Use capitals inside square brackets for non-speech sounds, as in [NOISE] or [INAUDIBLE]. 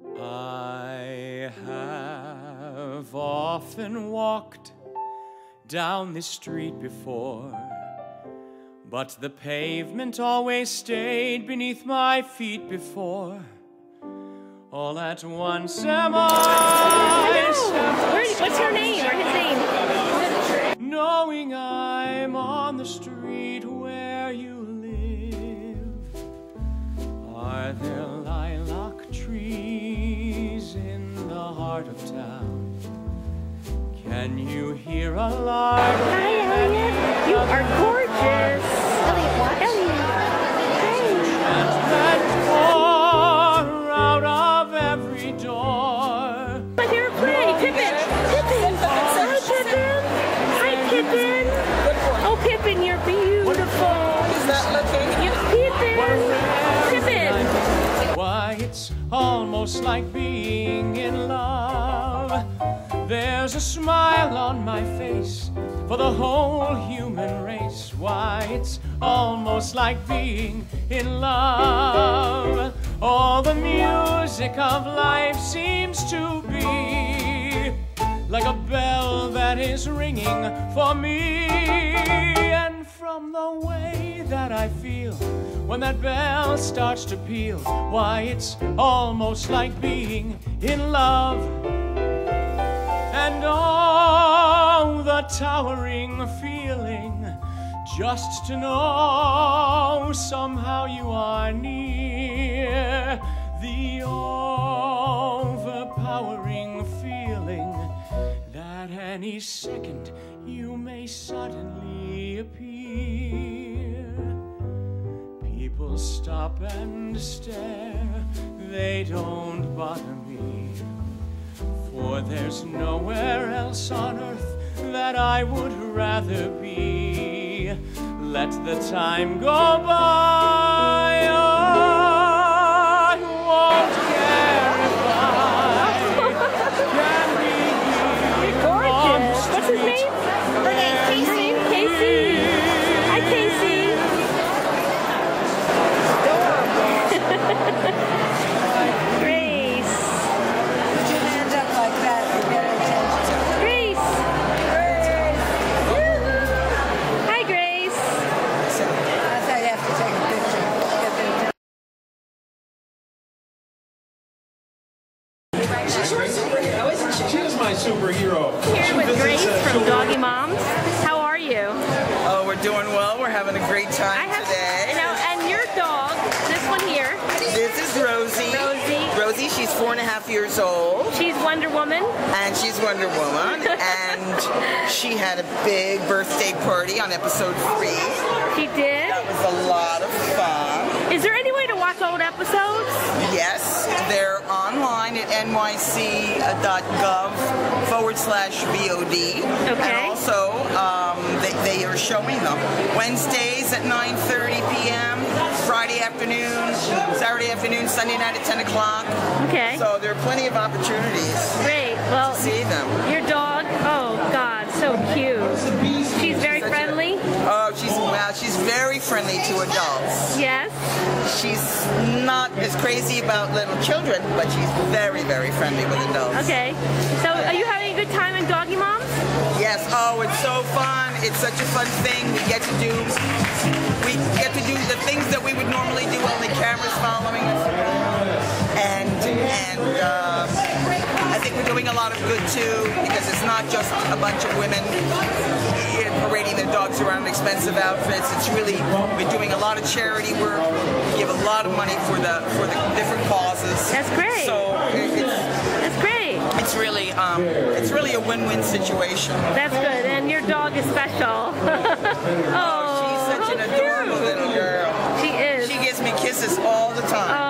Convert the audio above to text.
I have often walked down this street before, but the pavement always stayed beneath my feet before. All at once am I Can you hear a lark? Hi, Elliot. You are gorgeous. Elliot, what? Elliot. And that pour out of every door. My favorite play, Pippin. Pippin. Hi, Pippin. Hi, Pippin. Oh, Pippin, you're beautiful. He's not looking. You, Pippin. Pippin. Why, it's almost like being in love. There's a smile on my face for the whole human race. Why, it's almost like being in love. All the music of life seems to be like a bell that is ringing for me. And from the way that I feel when that bell starts to peal, why, it's almost like being in love. The towering feeling just to know somehow you are near. The overpowering feeling that any second you may suddenly appear. People stop and stare, they don't bother me. For there's nowhere else on earth that I would rather be. Let the time go by. She is my superhero. Here She with visits, Grace uh, from Doggy Moms. How are you? Oh, we're doing well. We're having a great time I have today. now, and your dog, this one here, This is Rosie. Rosie. Rosie, she's four and a half years old, she's Wonder Woman. and she's Wonder Woman. [LAUGHS] and she had a big birthday party on episode three. She did. That was a lot of fun. Is there any way to watch old episodes? Yes, they're online at nyc.gov forward slash VOD. Okay. And also, um, they, they are showing them Wednesdays at 9.30 p.m., Friday afternoon, Saturday afternoon, Sunday night at 10 o'clock. Okay. So there are plenty of opportunities Great. Well, to see them. your dog, oh God, so cute. She's very Such a- friendly. Oh, she's wow, she's very friendly to adults. Yes. She's not as crazy about little children, but she's very, very friendly with adults. Okay. So, are you having a good time in Doggy Moms? Yes. Oh, it's so fun. It's such a fun thing. We get to do we get to do the things that we would normally do only cameras following us around. And and uh, I think we're doing a lot of good too because it's not just a bunch of women parading their dogs around in expensive outfits. It's really we're doing a lot of charity work give a lot of money for the for the different causes. That's great. So that's great. It's really um, it's really a win-win situation. That's good. And your dog is special. [LAUGHS] Oh, oh, she's such an adorable cute. little girl. She is. She gives me kisses all the time. Oh.